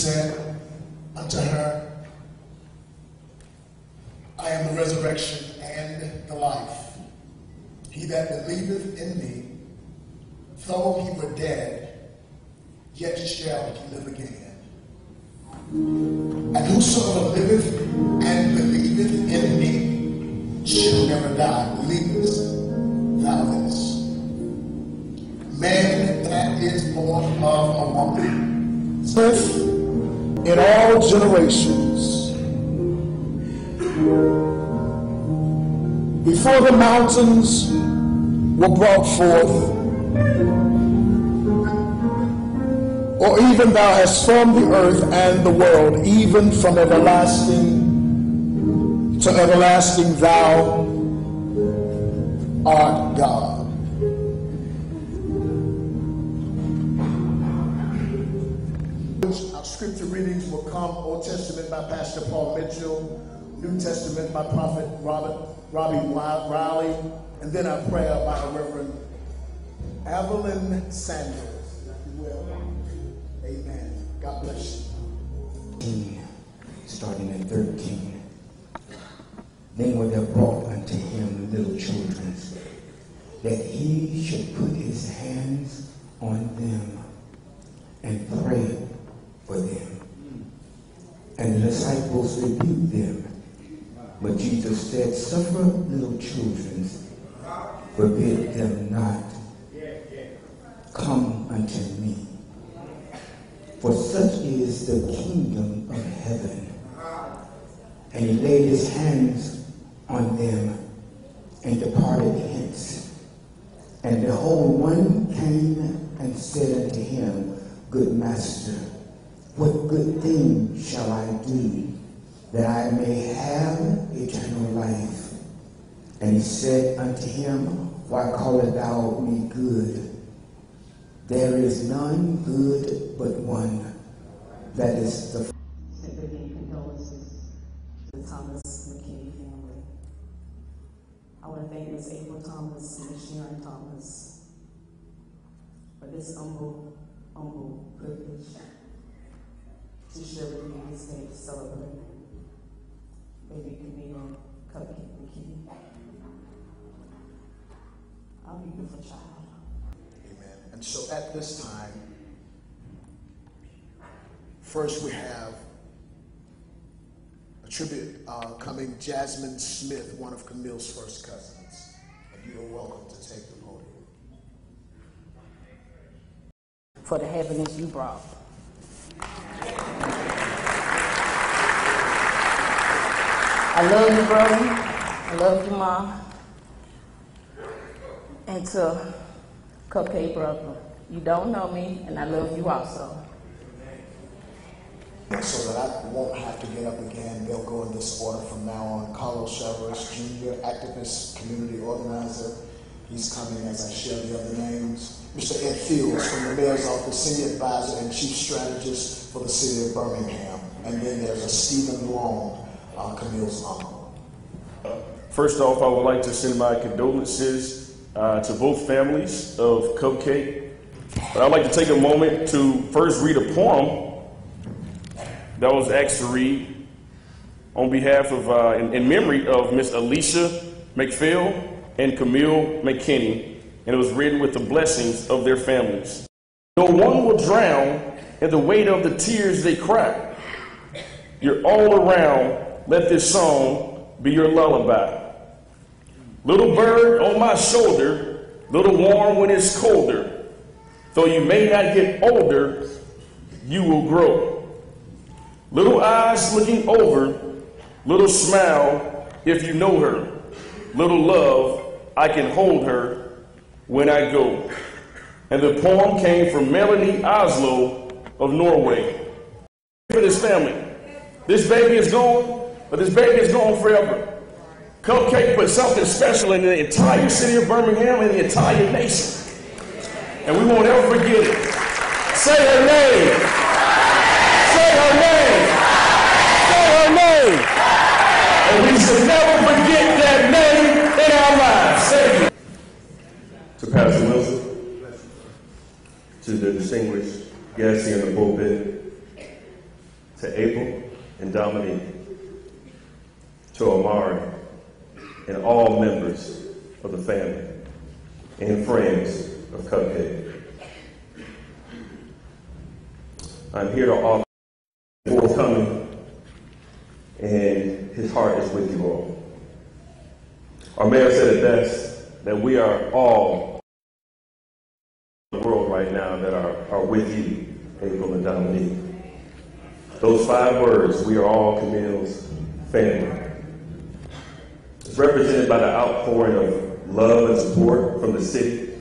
Said mountains were brought forth, or even thou hast formed the earth and the world, even from everlasting to everlasting, thou art God. Our scripture readings will come Old Testament by Pastor Paul Mitchell, New Testament by Prophet Robert Robbie Riley, and then our prayer by Reverend Evelyn Sanders. Amen. God bless you. Starting at 13. Then were there brought unto him little children, that he should put his hands on them and pray for them. And the disciples rebuked them. But Jesus said, Suffer little children, forbid them not. Come unto me. For such is the kingdom of heaven. And he laid his hands on them and departed hence. And behold, one came and said unto him, Good master, what good thing shall I do that I may have eternal life? And he said unto him, Why callest thou me good? There is none good but one, that is the Sympathy condolences to the Thomas McKinney family. I want to thank Ms. April Thomas and Ms. Sharon Thomas for this humble, humble privilege to share with me this day to celebrate baby Kamille Cupcake. Our beautiful child. Amen. And so at this time, first we have a tribute uh, coming Jasmine Smith, one of Kamille's first cousins. And you are welcome to take the podium. For the happiness you brought. I love you, brother. I love you, mom. And to Cupcake Brother, you don't know me, and I love you also. So that I won't have to get up again, they'll go in this order from now on. Carlos Chavez Jr., activist, community organizer. He's coming as I share the other names. Mr. Ed Fields from the Mayor's Office, Senior Advisor and Chief Strategist for the City of Birmingham. And then there's a Stephen Long, uh. First off, I would like to send my condolences uh, to both families of Cupcake. But I'd like to take a moment to first read a poem that was asked to read on behalf of, uh, in, in, memory of Miss Alicia McPhail and Kamille McKinney, and it was written with the blessings of their families. No one will drown in the weight of the tears they cry. You're all around. Let this song be your lullaby. Little bird on my shoulder, little warm when it's colder. Though you may not get older, you will grow. Little eyes looking over, little smile if you know her. Little love, I can hold her when I go. And the poem came from Melanie Oslo of Norway. For this family, this baby is gone, but this baby is gone forever. Cupcake put something special in the entire city of Birmingham and the entire nation. And we won't ever forget it. Say her name. Say her name. Say her name. And we should never forget that name in our lives. Say it. To Pastor Wilson, to the distinguished guests here in the pulpit, to April and Dominique, to Amari, and all members of the family and friends of Cupcake. I'm here to offer forthcoming, and his heart is with you all. Our mayor said it best that we are all in the world right now that are, are with you, April and Dominique. Those five words, we are all Kamille's family. It's represented by the outpouring of love and support from the city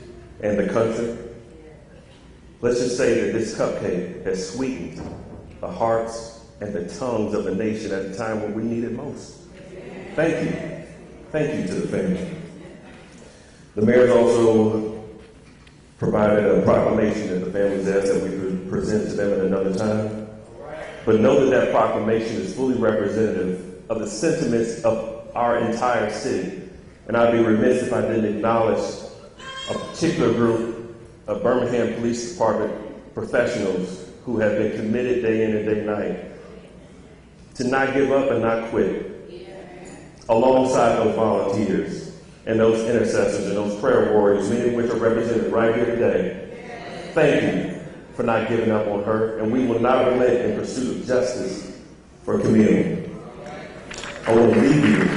and the country. Let's just say that this cupcake has sweetened the hearts and the tongues of the nation at a time when we need it most. Thank you. Thank you to the family. The mayor's also provided a proclamation that the families asked that we could present to them at another time. But know that that proclamation is fully representative of the sentiments of our entire city. And I'd be remiss if I didn't acknowledge a particular group of Birmingham Police Department professionals who have been committed day in and day night to not give up and not quit alongside those volunteers and those intercessors and those prayer warriors, many of which are represented right here today. Thank you for not giving up on her, and we will not relent in pursuit of justice for Kamille. I want to leave you.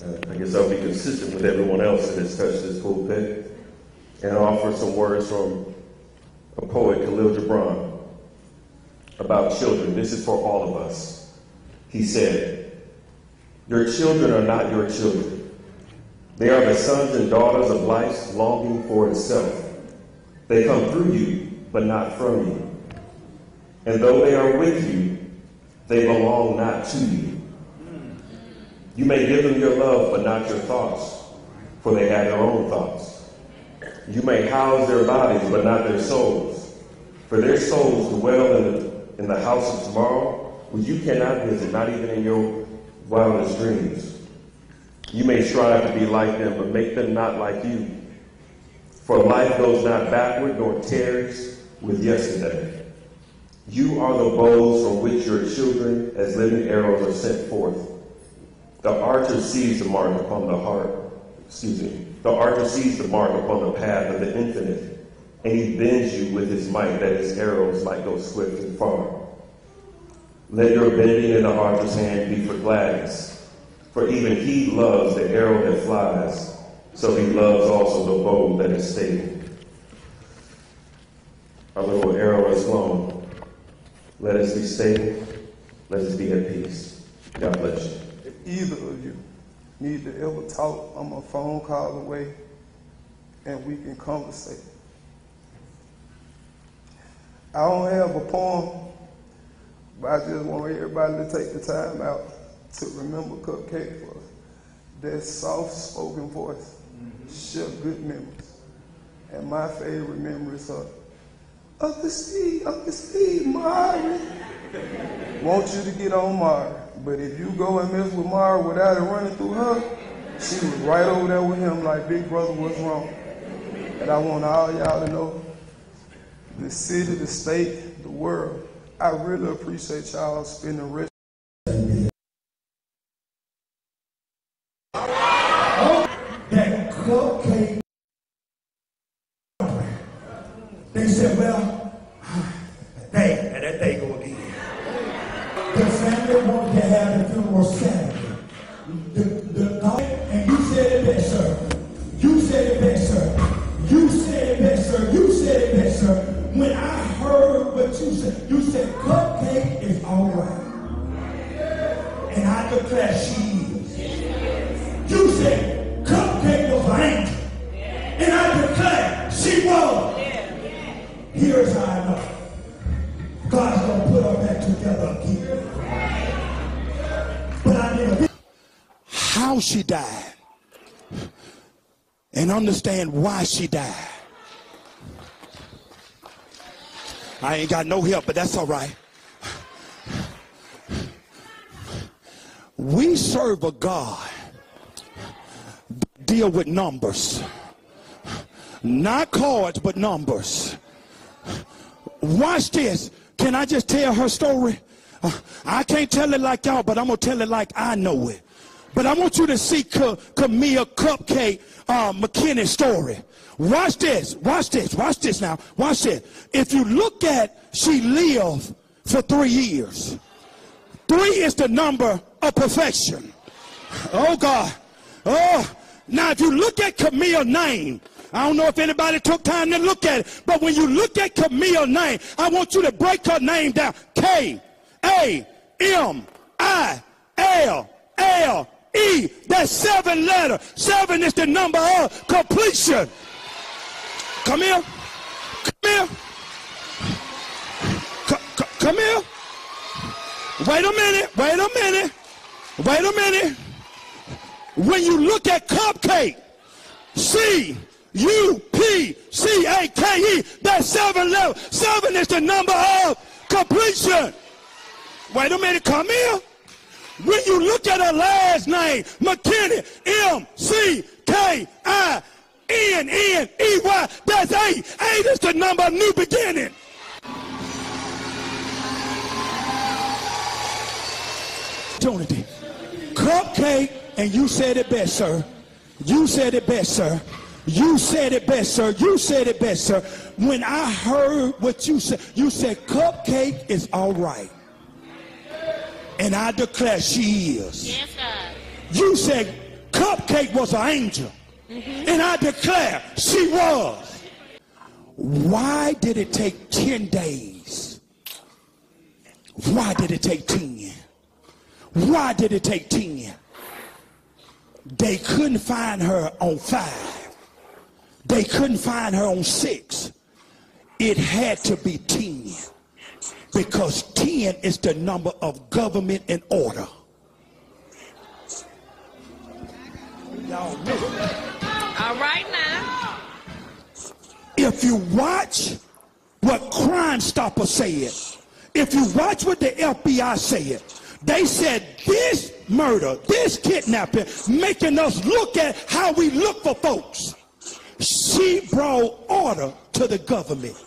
Uh, I guess I'll be consistent with everyone else that has touched this pulpit and offer some words from a poet, Khalil Gibran, about children. This is for all of us. He said, Your children are not your children. They are the sons and daughters of life's longing for itself. They come through you, but not from you. And though they are with you, they belong not to you. You may give them your love, but not your thoughts, for they have their own thoughts. You may house their bodies, but not their souls, for their souls dwell in the, in the house of tomorrow, which you cannot visit, not even in your wildest dreams. You may strive to be like them, but make them not like you. For life goes not backward, nor tarries with yesterday. You are the bows from which your children, as living arrows, are sent forth. The archer sees the mark upon the heart. Excuse me. The archer sees the mark upon the path of the infinite, and he bends you with his might, that his arrows might go swift and far. Let your bending in the archer's hand be for gladness, for even he loves the arrow that flies, so he loves also the bow that is stable. Our little arrow is flown. Let us be stable. Let us be at peace. God bless you. Either of you need to ever talk, I'm a phone call away and we can conversate. I don't have a poem, but I just want everybody to take the time out to remember Cupcake for that soft spoken voice, share good memories. And my favorite memories are Uncle Steve, Uncle Steve, Mari. Want you to get on Mari. But if you go and mess with Mara without it running through her, she was right over there with him like Big Brother was wrong. And I want all y'all to know the city, the state, the world. I really appreciate y'all spending rest. And understand why she died. I ain't got no help, but that's all right. We serve a God deal with numbers. Not cards, but numbers. Watch this. Can I just tell her story? Uh, I can't tell it like y'all, but I'm gonna tell it like I know it. But I want you to see Ca- Kamille Cupcake uh, McKinney's story. Watch this. Watch this. Watch this now. Watch this. If you look at she lived for three years. Three is the number of perfection. Oh God. Oh. Now if you look at Kamille's name, I don't know if anybody took time to look at it, but when you look at Kamille's name, I want you to break her name down. K A M I L L E. That's seven letter. Seven is the number of completion. Come here. Come here. Come here. Wait a minute. Wait a minute. Wait a minute. When you look at cupcake, C U P C A K E, that's seven level. Seven is the number of completion. Wait a minute, come here. When you look at her last name, McKinney, M C K I N N E Y, that's eight. Eight is the number of new beginning. opportunity. Cupcake, and you said it best, sir. You said it best, sir. You said it best, sir. You said it best, sir. When I heard what you said, you said cupcake is all right. And I declare she is. Yes. You said cupcake was an angel. Mm-hmm. And I declare she was. Why did it take 10 days? Why did it take 10? Why did it take 10? They couldn't find her on five. They couldn't find her on six. It had to be 10 because 10 is the number of government and order. Y'all. All right now. If you watch what Crime Stopper said, if you watch what the FBI said, they said this murder, this kidnapping, making us look at how we look for folks. She brought order to the government.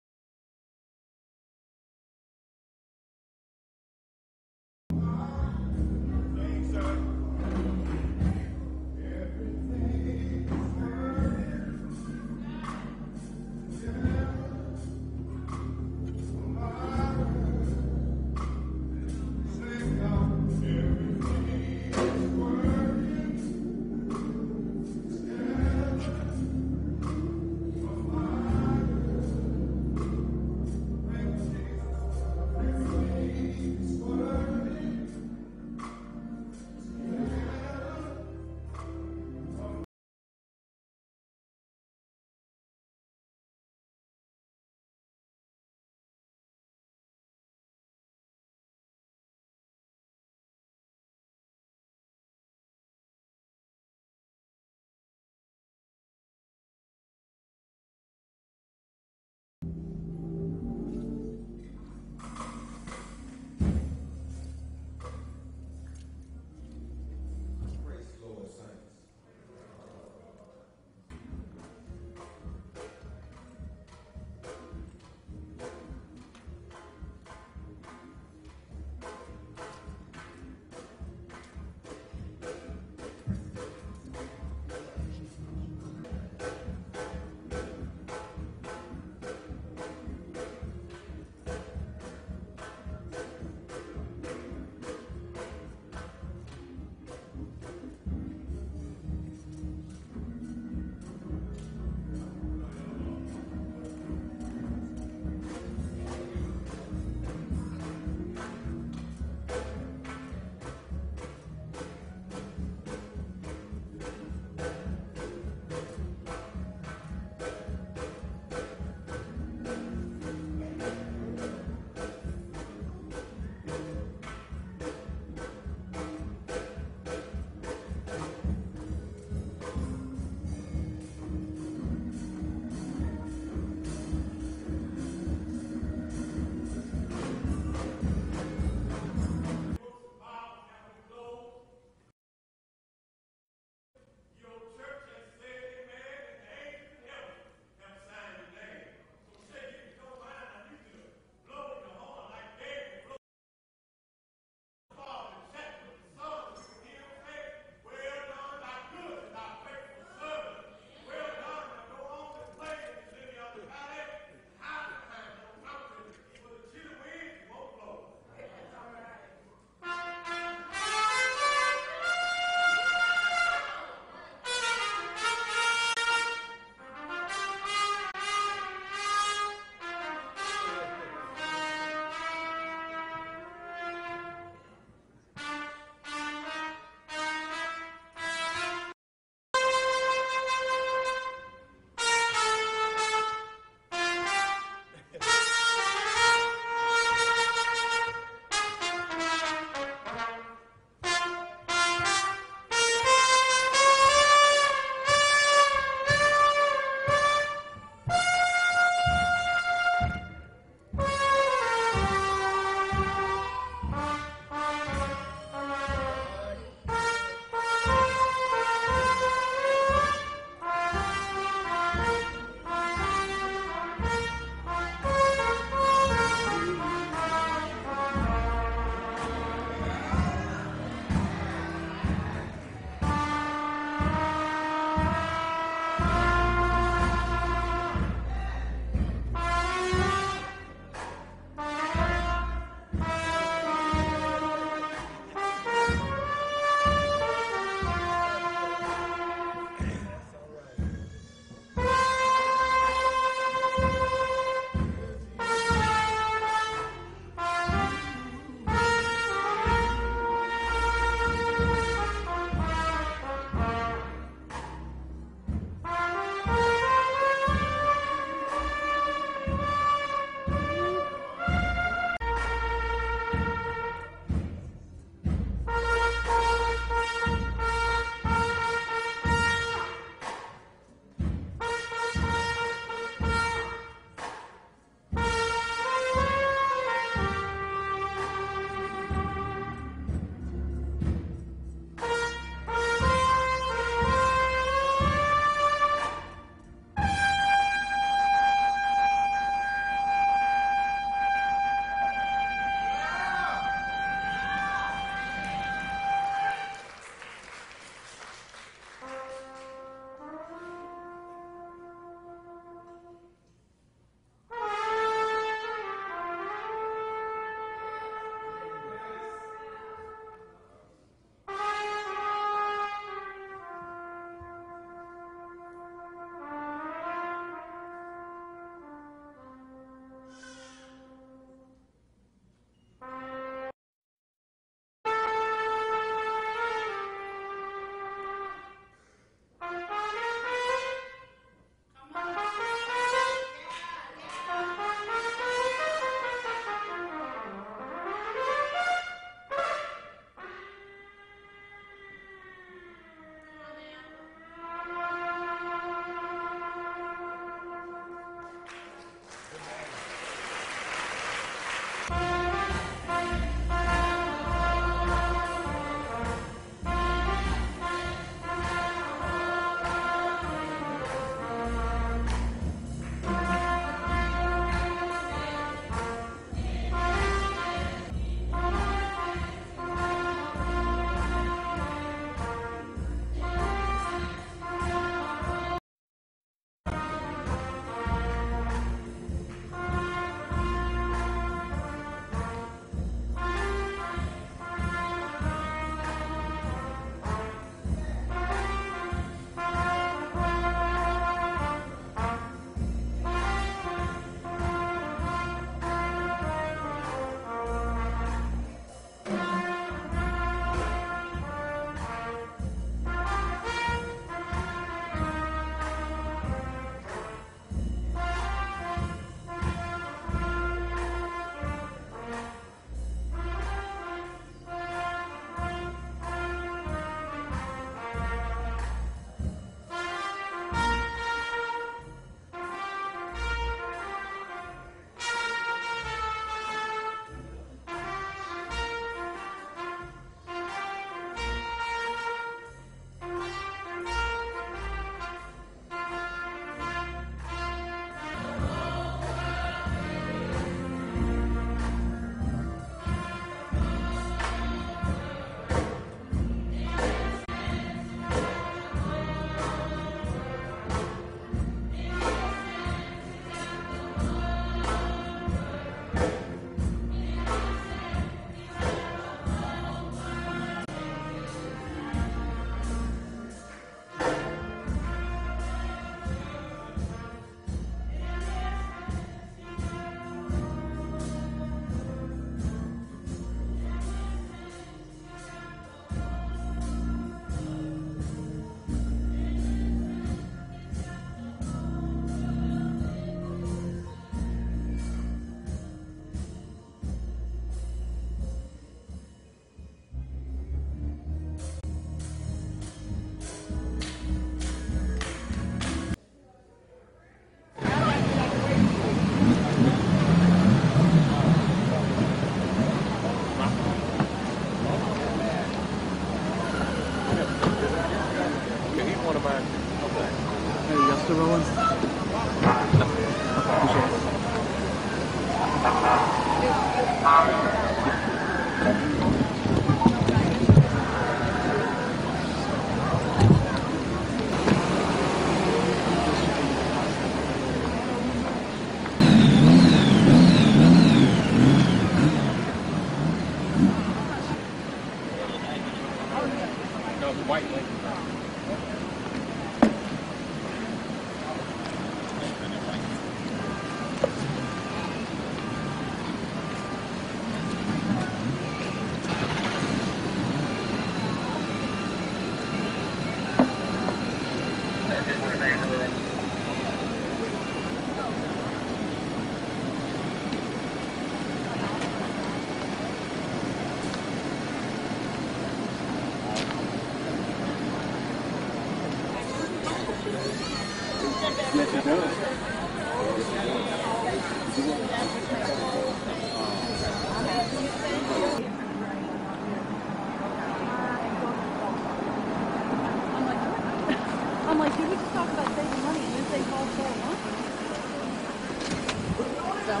So are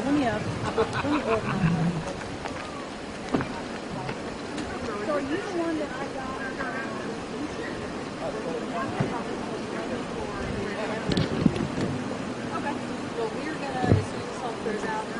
you the one that I got? Okay. Well, we're gonna, as soon as out,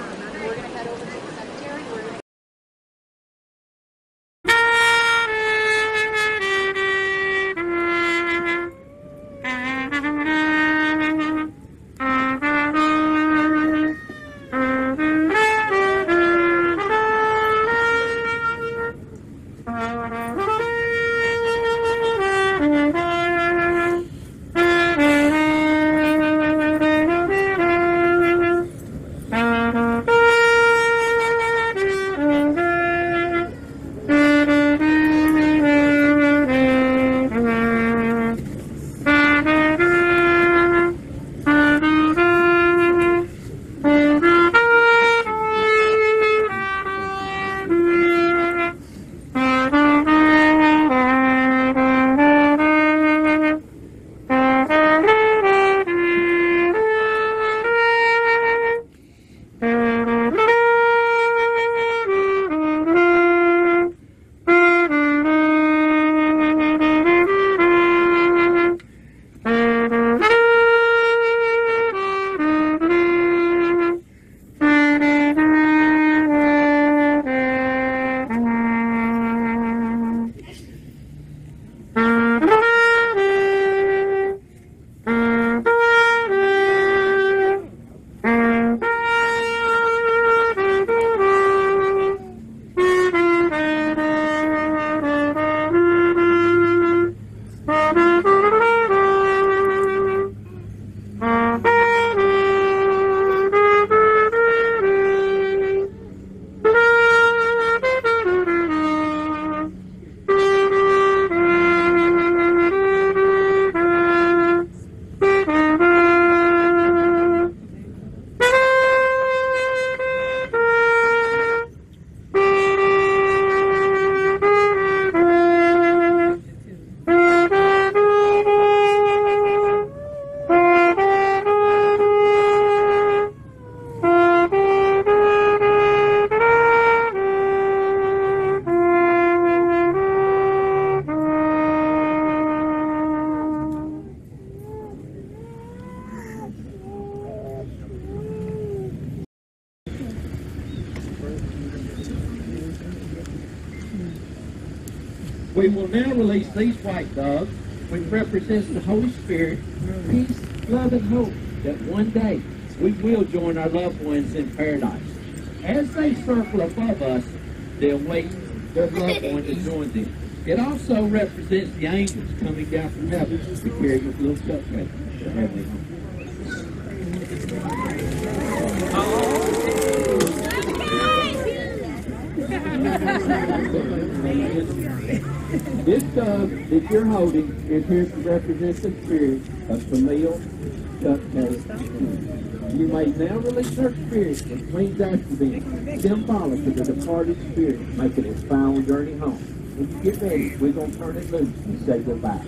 will now release these white doves, which represents the Holy Spirit, peace, love, and hope that one day we will join our loved ones in paradise. As they circle above us, they'll wait their loved one to join them. It also represents the angels coming down from heaven to carry this little cupcake to heavenly home. This dove that you're holding is here to represent the spirit of Kamille Cupcake. You may now release her spirit and cleanse after them, symbolic of the departed spirit, making its final journey home. When you get ready, we're going to turn it loose and say goodbye.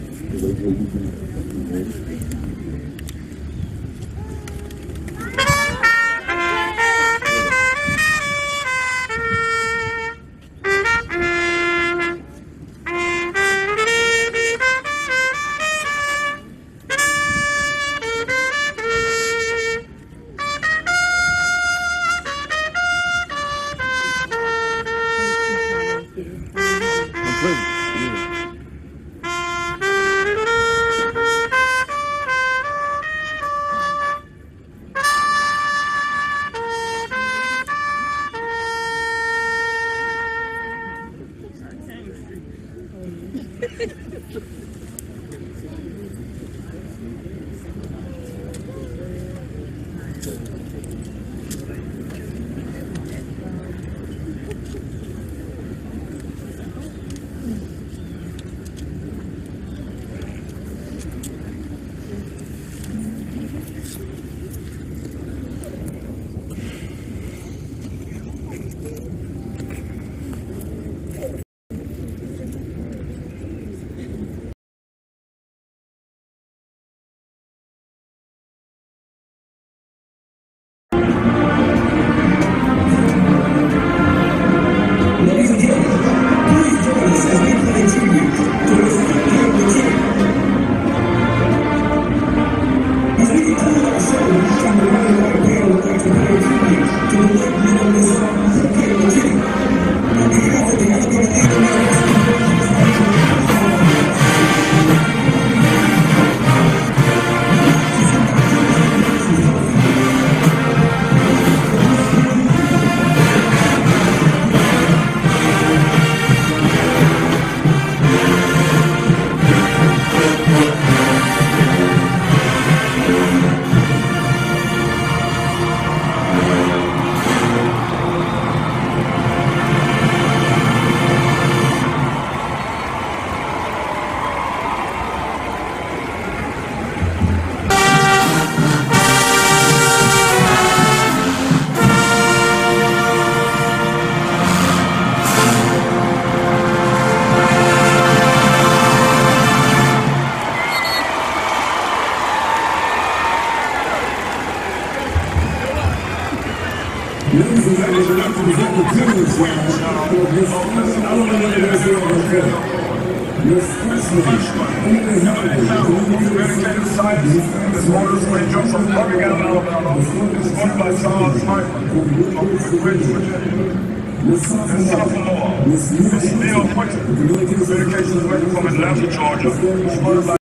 Communications director from Atlanta, Georgia.